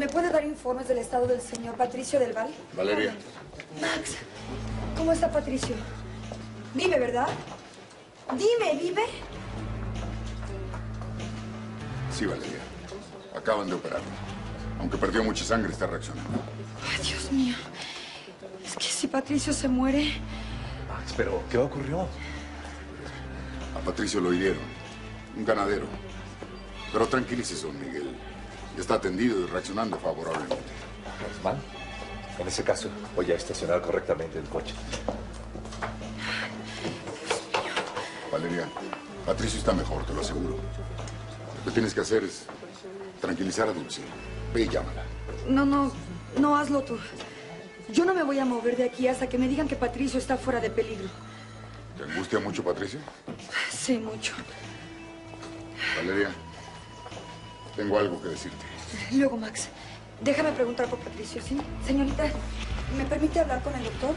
¿me puede dar informes del estado del señor Patricio del Val? Valeria. Max, ¿cómo está Patricio? Vive, ¿verdad? Dime, ¿vive? Sí, Valeria. Acaban de operarlo. Aunque perdió mucha sangre, está reaccionando. Ay, Dios mío. Es que si Patricio se muere... Max, pero ¿qué ocurrió? A Patricio lo hirieron. Un ganadero. Pero tranquilícese, don Miguel. Está atendido y reaccionando favorablemente. Mal. En ese caso, voy a estacionar correctamente el coche. Valeria, Patricio está mejor, te lo aseguro. Lo que tienes que hacer es tranquilizar a Dulce. Ve y llámala. No, no, no hazlo tú. Yo no me voy a mover de aquí hasta que me digan que Patricio está fuera de peligro. ¿Te angustia mucho, Patricio? Sí, mucho. Valeria, tengo algo que decirte. Luego, Max, déjame preguntar por Patricio, ¿sí? Señorita, ¿me permite hablar con el doctor?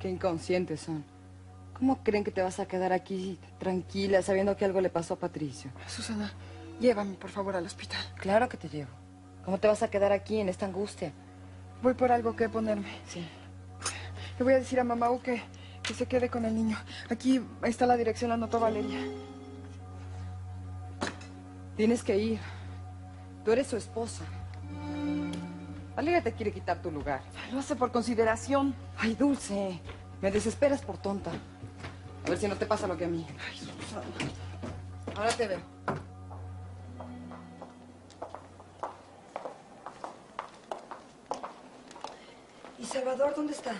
Qué inconscientes son. ¿Cómo creen que te vas a quedar aquí tranquila sabiendo que algo le pasó a Patricio? Susana, llévame por favor al hospital. Claro que te llevo. ¿Cómo te vas a quedar aquí en esta angustia? Voy por algo que ponerme. Sí. Le voy a decir a mamá que, que se quede con el niño. Aquí está la dirección, la anotó Valeria. Tienes que ir. Tú eres su esposa. Valeria te quiere quitar tu lugar. Lo hace por consideración. Ay, Dulce. Me desesperas por tonta. A ver si no te pasa lo que a mí. Ay, Susana. Ahora te veo. ¿Y Salvador dónde está?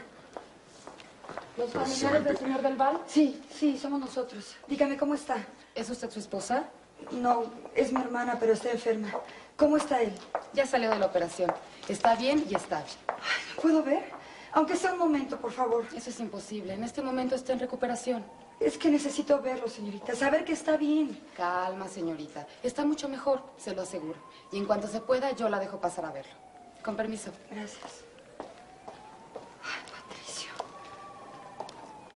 ¿Los familiares Precisamente. del señor Del Val? Sí, sí, somos nosotros. Dígame, ¿cómo está? ¿Es usted su esposa? No, es mi hermana, pero está enferma. ¿Cómo está él? Ya salió de la operación. Está bien y está bien. ¿Lo puedo ver? Aunque sea un momento, por favor. Eso es imposible. En este momento está en recuperación. Es que necesito verlo, señorita. Saber que está bien. Calma, señorita. Está mucho mejor, se lo aseguro. Y en cuanto se pueda, yo la dejo pasar a verlo. Con permiso. Gracias.